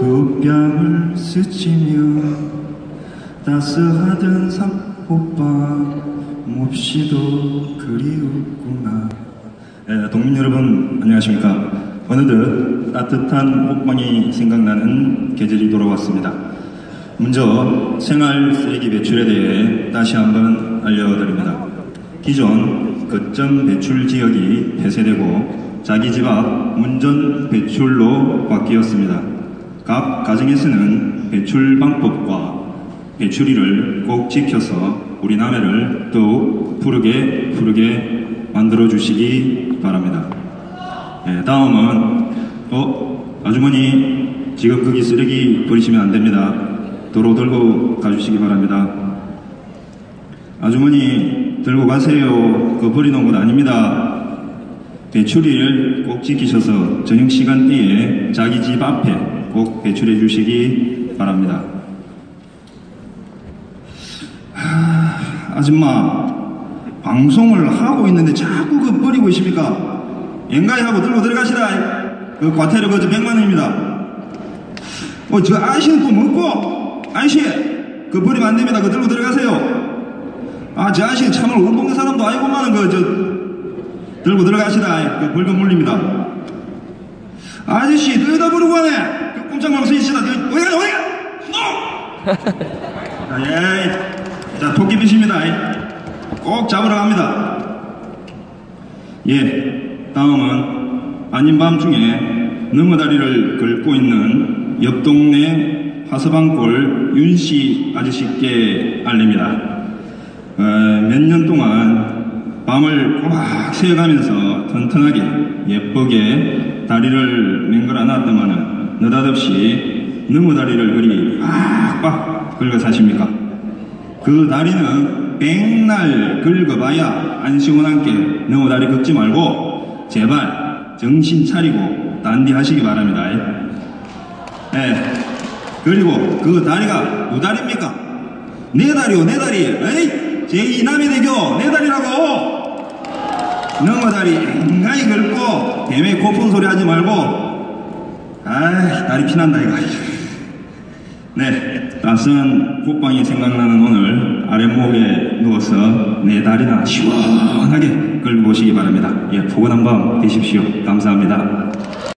붓뺨을 스치며 따스하던 삼호밤 몹시도 그리웠구나. 예, 동민 여러분 안녕하십니까? 어느덧 따뜻한 호빵이 생각나는 계절이 돌아왔습니다. 먼저 생활 쓰레기 배출에 대해 다시 한번 알려드립니다. 기존 거점 배출 지역이 폐쇄되고 자기 집앞 문전 배출로 바뀌었습니다 각 가정에서는 배출 방법과 배출일을 꼭 지켜서 우리 남해를 더욱 푸르게 푸르게 만들어 주시기 바랍니다. 네, 다음은 어 아주머니 지금 거기 쓰레기 버리시면 안 됩니다. 도로 들고 가주시기 바랍니다. 아주머니 들고 가세요. 그 버리는 곳 아닙니다. 배출일 꼭 지키셔서 저녁 시간대에 자기 집 앞에 꼭 배출해 주시기 바랍니다. 하, 아줌마 방송을 하고 있는데 자꾸 그 버리고 있습니까? 엔가이 하고 들고 들어가시라. 그 과태료 그저 100만 원입니다. 어, 저 아저씨는 또 먹고 아저씨 그 버리면 안 됩니다. 그 들고 들어가세요. 아, 저 아저씨 참으로 운동된 사람도 아니고만은 그 저 들고 들어가시라. 그 벌금 물립니다. 아저씨 너희다 부르고 하네. 그 꼼짝 말고 서 있으라. 어디 가 어디가? 너! 아, 예. 자 토끼 빛입니다. 꼭 잡으러 갑니다. 예. 다음은 아닌 밤중에 너머다리를 긁고 있는 옆 동네 화서방골 윤씨 아저씨께 알립니다. 어, 몇년 동안 밤을 꼬박 새어가면서 튼튼하게 예쁘게 다리를 맹글어 놨더만은 느닷없이 너무 다리를 그리 빡빡 긁어 사십니까? 그 다리는 백날 긁어봐야 안 시원한게 너무 다리 긁지 말고 제발 정신 차리고 딴디 하시기 바랍니다. 예. 그리고 그 다리가 두 다리입니까? 네 다리요, 네 다리. 에이! 제2남이대교 네 다리라고! 너무 다리 앵간히 긁고 대매 고픈 소리 하지 말고 아이 다리 피난다 이거. 네 따스한 국방이 생각나는 오늘 아랫목에 누워서 내 다리나 시원하게 끌고 오시기 바랍니다. 예 포근한 밤 되십시오. 감사합니다